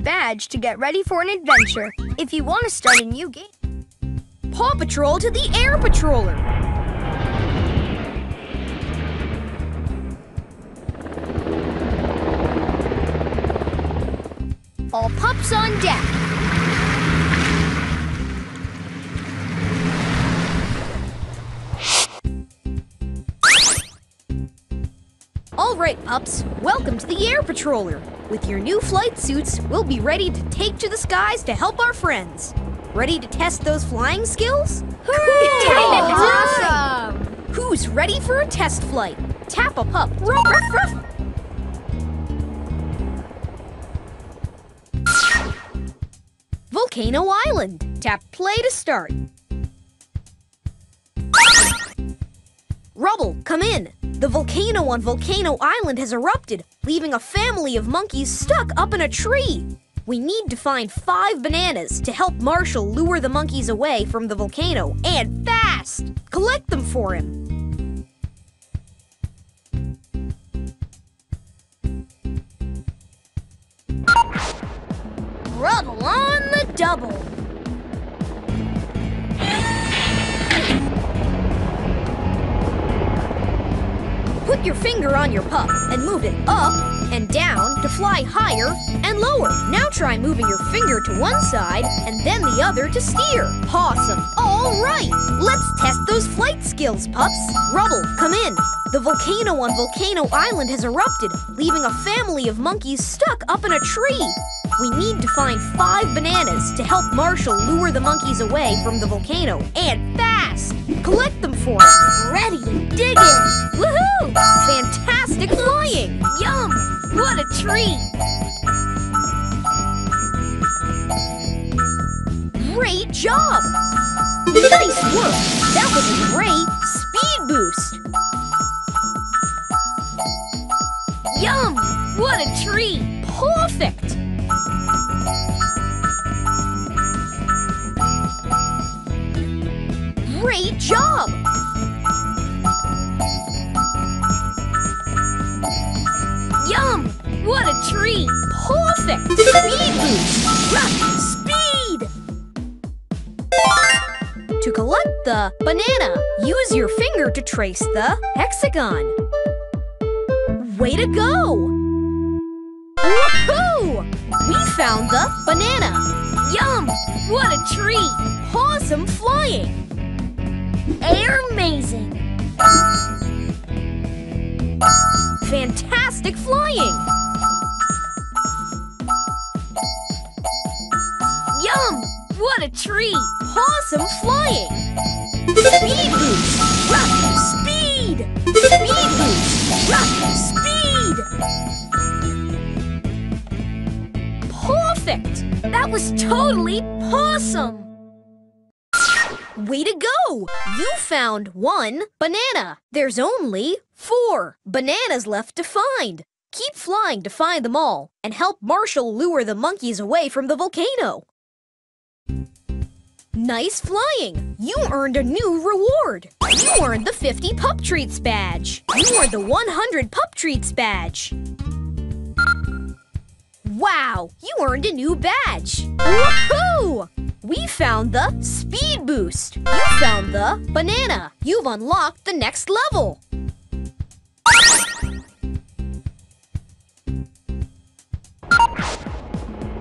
badge to get ready for an adventure. If you want to start a new game, Paw Patrol to the Air Patroller. all pups on deck. Pups, welcome to the Air Patroller. With your new flight suits, we'll be ready to take to the skies to help our friends. Ready to test those flying skills? awesome! Who's ready for a test flight? Tap a pup. Ruff, ruff, ruff. Volcano Island. Tap play to start. Rubble, come in. The volcano on Volcano Island has erupted, leaving a family of monkeys stuck up in a tree. We need to find five bananas to help Marshall lure the monkeys away from the volcano, and fast! Collect them for him. Rubble on the double. Your finger on your pup and move it up and down to fly higher and lower. Now try moving your finger to one side and then the other to steer. Awesome. All right. Let's test those flight skills, pups. Rubble, come in. The volcano on Volcano Island has erupted, leaving a family of monkeys stuck up in a tree. We need to find five bananas to help Marshall lure the monkeys away from the volcano, and fast! Collect them for us. Ready to dig in. Woohoo! Fantastic flying! Yum! What a treat! Great job! Nice work! That was a great speed boost! Yum! What a treat! Perfect! Great job! Perfect! Speed boost! Rush! Speed! To collect the banana, use your finger to trace the hexagon. Way to go! Woohoo! We found the banana. Yum! What a treat! Awesome flying! Air amazing! Fantastic flying! What a treat! Awesome flying! Speed boost! Rush! Speed! Speed boost! Rush! Speed! Perfect! That was totally awesome! Way to go! You found one banana. There's only four bananas left to find. Keep flying to find them all and help Marshall lure the monkeys away from the volcano. Nice flying! You earned a new reward. You earned the 50 Pup Treats badge. You earned the 100 Pup Treats badge. Wow! You earned a new badge. Woohoo! We found the Speed Boost. You found the Banana. You've unlocked the next level.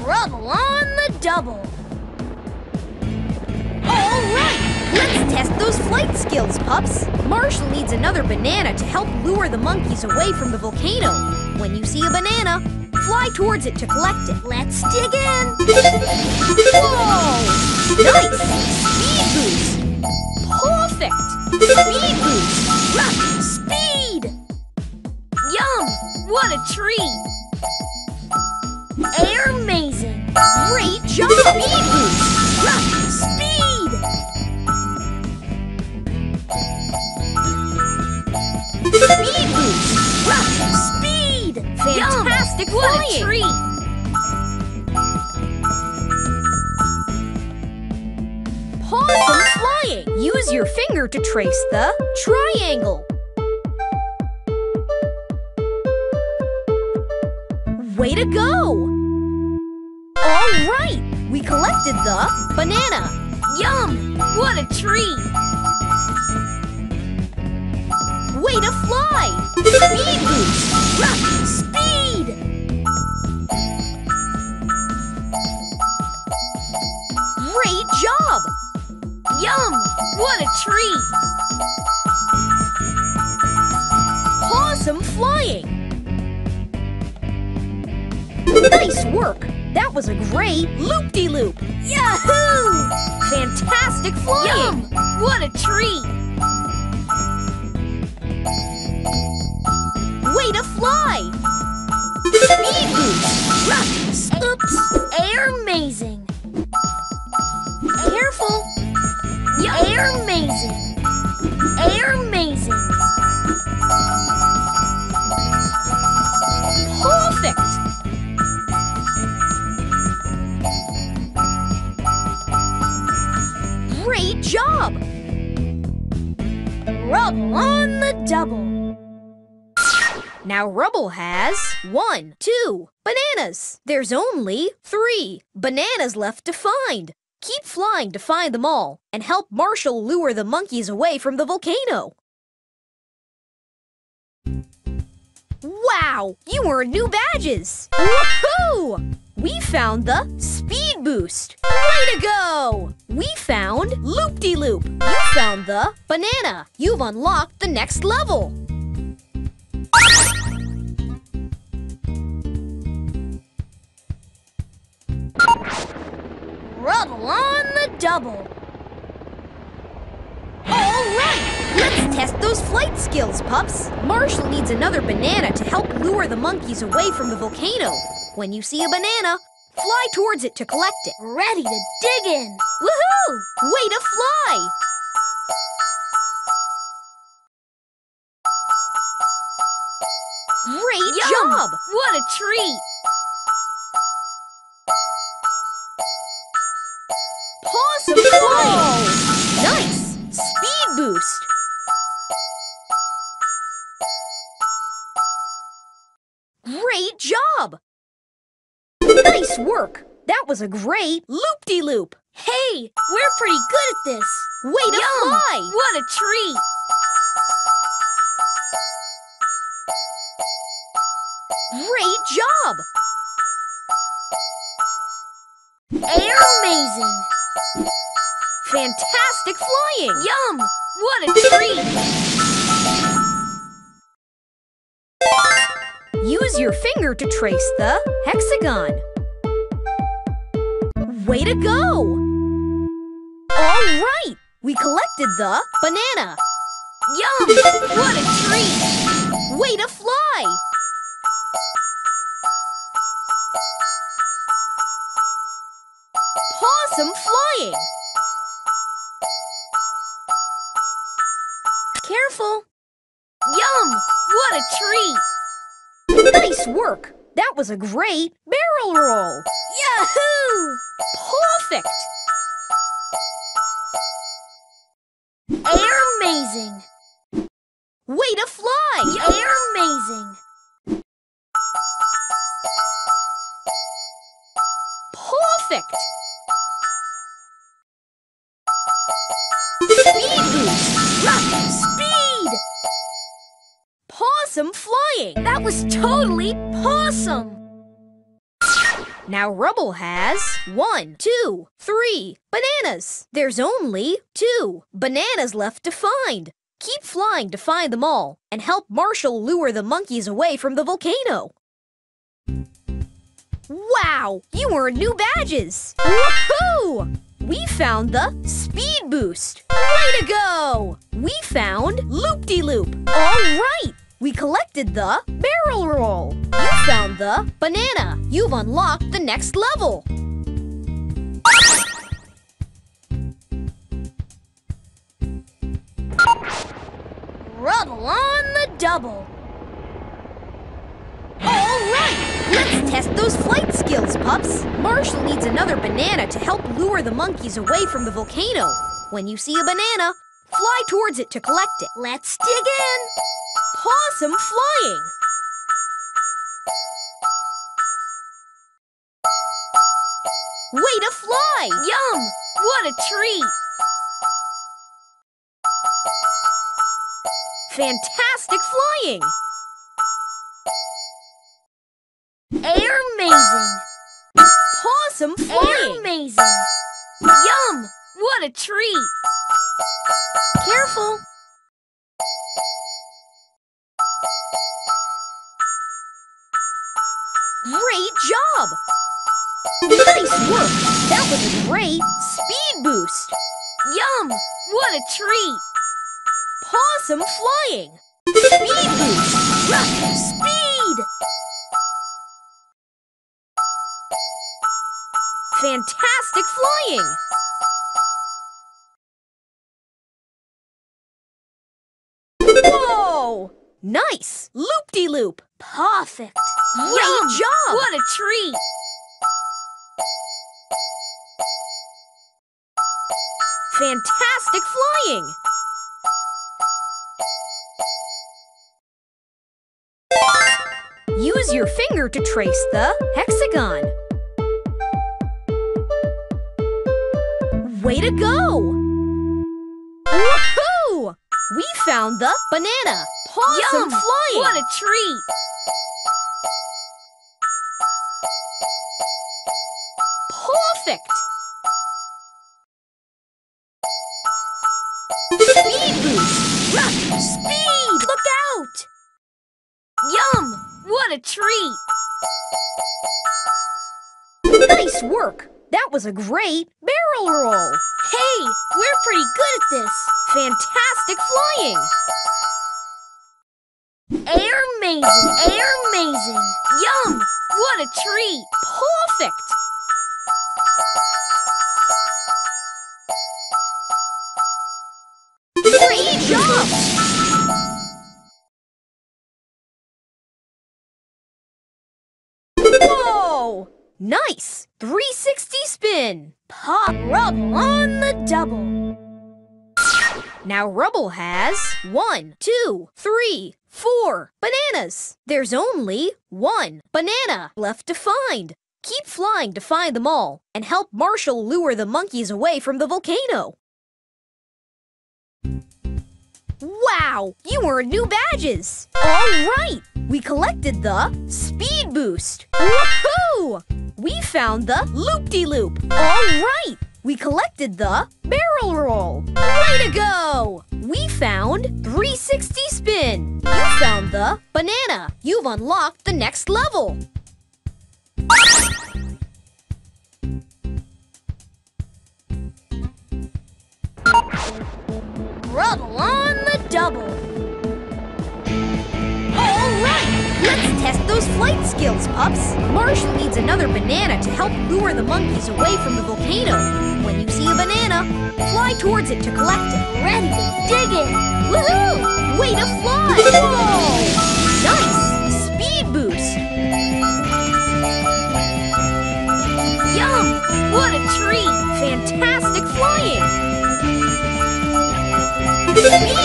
Rubble on the double! Test those flight skills, pups. Marshall needs another banana to help lure the monkeys away from the volcano. When you see a banana, fly towards it to collect it. Let's dig in! Whoa! Nice! Speed boost! Perfect! Speed boost! Speed! Yum! What a treat! What a treat! Awesome flying! Use your finger to trace the triangle. Way to go! All right! We collected the banana. Yum! What a treat! Way to fly! Speed boost! Ruh, Yum! What a treat! Awesome flying! Nice work! That was a great loop-de-loop! Yahoo! Fantastic flying! Yum! What a treat! Way to fly! Speed boost! Ruh, oops! Air amazing! Air amazing! Air amazing! Perfect! Great job! Rubble on the double! Now Rubble has one, two bananas. There's only three bananas left to find. Keep flying to find them all and help Marshall lure the monkeys away from the volcano. Wow! You earned new badges! Woohoo! We found the Speed Boost! Way to go! We found Loop-de-Loop! You found the Banana! You've unlocked the next level! Rubble on the double! All right, let's test those flight skills, pups. Marshall needs another banana to help lure the monkeys away from the volcano. When you see a banana, fly towards it to collect it. Ready to dig in! Woohoo! Way to fly! Great Yum! job! What a treat! Was a great loop-de-loop! Hey, we're pretty good at this! Way to Yum! fly! What a treat! Great job! Air amazing! Fantastic flying! Yum! What a treat! Use your finger to trace the hexagon. Way to go! All right! We collected the banana. Yum! What a treat! Way to fly! Awesome flying! Careful! Yum! What a treat! Nice work! That was a great barrel roll! Yahoo! Perfect! Air amazing! Way to fly! Air amazing! Perfect! That was totally pawsome! Now Rubble has one, two, three bananas. There's only two bananas left to find. Keep flying to find them all and help Marshall lure the monkeys away from the volcano. Wow! You earned new badges! Woohoo! We found the Speed Boost! Way to go! We found Loop-de-Loop! All right! We collected the Barrel Roll! You found the Banana! You've unlocked the next level! Rubble on the double! All right! Let's test those flight skills, pups! Marshall needs another banana to help lure the monkeys away from the volcano. When you see a banana, fly towards it to collect it. Let's dig in! Pawsome flying! Way to fly! Yum! What a treat! Fantastic flying! Air amazing! Pawsome Air flying! amazing! Yum! What a treat! Careful! Job! Nice work! That was a great speed boost! Yum! What a treat! Pawsome flying! Speed boost! Speed! Fantastic flying! Whoa! Nice! Loop-de-loop! Perfect! Great Yum! job! What a treat! Fantastic flying! Use your finger to trace the hexagon. Way to go! Woohoo! We found the banana. Pawsome Yum! flying. Treat! Perfect! Speed boost! Ruh! Speed! Look out! Yum! What a treat! Nice work! That was a great barrel roll! Hey, we're pretty good at this! Fantastic flying! Air amazing! Air amazing! Yum! What a treat! Perfect! Great job! Whoa! Nice! 360 spin! Pop rubble on the double! Now Rubble has one, two, three, four bananas. There's only one banana left to find. Keep flying to find them all and help Marshall lure the monkeys away from the volcano. Wow, you earned new badges. All right, we collected the speed boost. Woohoo! We found the loop-de-loop. All right, we collected the barrel roll. Way to go! We found 360 spin. You found the banana. You've unlocked the next level. Rubble on the double! All right, let's test those flight skills, pups. Marshall needs another banana to help lure the monkeys away from the volcano. When you see a banana, fly towards it to collect it. Ready dig in! Woohoo! Way to fly! Whoa! Nice! Speed boost! Yum! What a treat! Fantastic flying!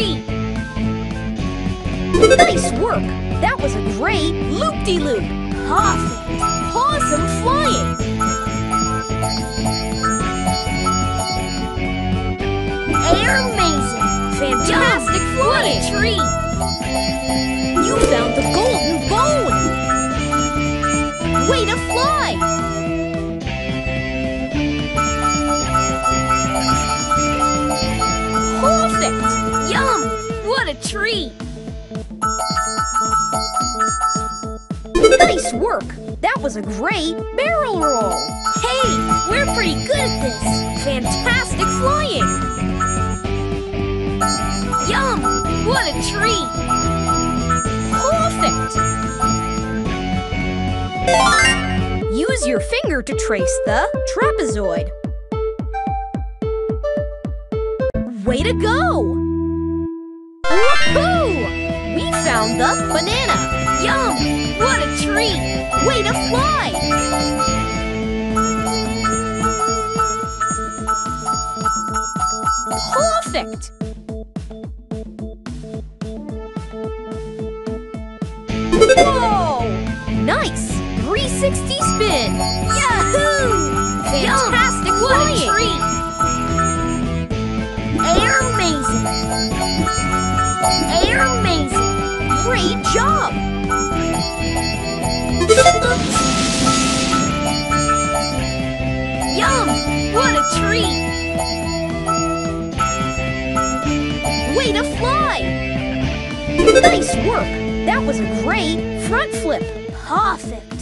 What! Nice work! That was a great loop-de-loop! Perfect! Awesome flying! Air amazing! Fantastic flying! treat! Treat! Nice work! That was a great barrel roll! Hey, we're pretty good at this! Fantastic flying! Yum! What a treat! Perfect! Use your finger to trace the trapezoid. Way to go! Found the banana. Yum! What a treat! Way to fly! Perfect! Whoa! Nice! 360 spin! Yahoo! Fantastic Yum! What a flying! treat! Air amazing! Air amazing! Great job! Yum! What a treat! Way to fly! Nice work! That was a great front flip! Perfect!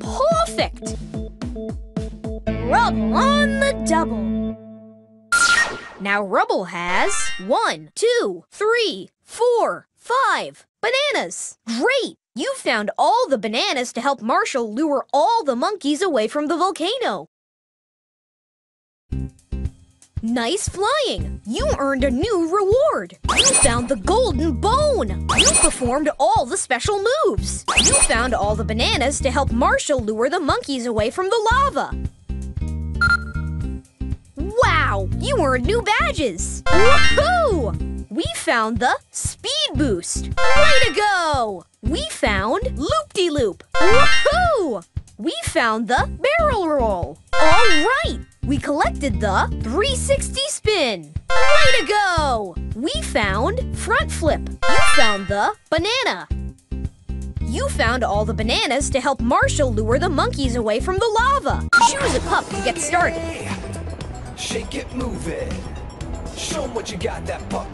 Perfect! Rub on the double! Now Rubble has one, two, three, four, five bananas. Great! You found all the bananas to help Marshall lure all the monkeys away from the volcano. Nice flying! You earned a new reward! You found the golden bone! You performed all the special moves! You found all the bananas to help Marshall lure the monkeys away from the lava! Wow! You earned new badges! Woohoo! We found the Speed Boost! Way to go! We found Loop-de-Loop! Woohoo! We found the Barrel Roll! All right! We collected the 360 Spin! Way to go! We found Front Flip! You found the Banana! You found all the bananas to help Marshall lure the monkeys away from the lava! Choose a pup to get started. Shake it, move it. Show 'em what you got, that pup.